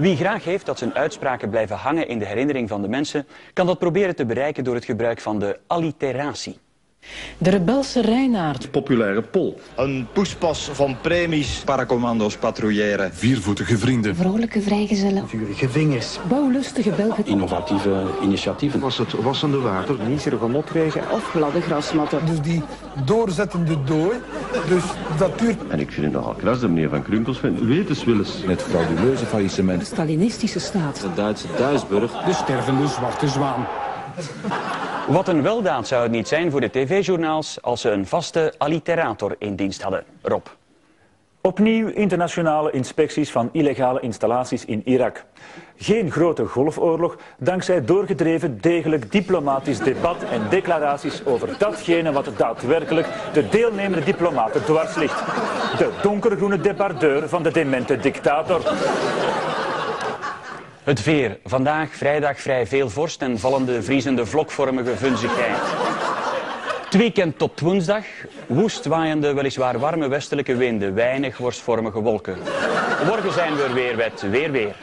Wie graag heeft dat zijn uitspraken blijven hangen in de herinnering van de mensen, kan dat proberen te bereiken door het gebruik van de alliteratie. De rebelse Reinaard. Populaire Pol. Een poespas van premies. Paracommando's patrouilleren. Viervoetige vrienden. Vrolijke vrijgezellen. Vurige vingers. Bouwlustige Belgen. Innovatieve initiatieven. Was het wassende water. Nieserige motregen. Of gladde grasmatten. Dus die doorzettende dooi. Dus dat duurt... En ik vind het nogal kras, de meneer Van Krunkels vindt wetenswillens. Het frauduleuze faillissement. De Stalinistische staat. De Duitse Duisburg. De stervende zwarte zwaan. Wat een weldaad zou het niet zijn voor de tv-journaals als ze een vaste alliterator in dienst hadden. Rob. Opnieuw internationale inspecties van illegale installaties in Irak. Geen grote golfoorlog, dankzij doorgedreven degelijk diplomatisch debat en declaraties over datgene wat daadwerkelijk de deelnemende diplomaten dwars ligt. De donkergroene debardeur van de demente dictator. Het veer. Vandaag vrijdag vrij veel vorst en vallende vriezende vlokvormige vunzigheid. Het weekend tot woensdag. Woest waaiende, weliswaar warme westelijke winden. Weinig worstvormige wolken. Morgen zijn we er weer met weer weer.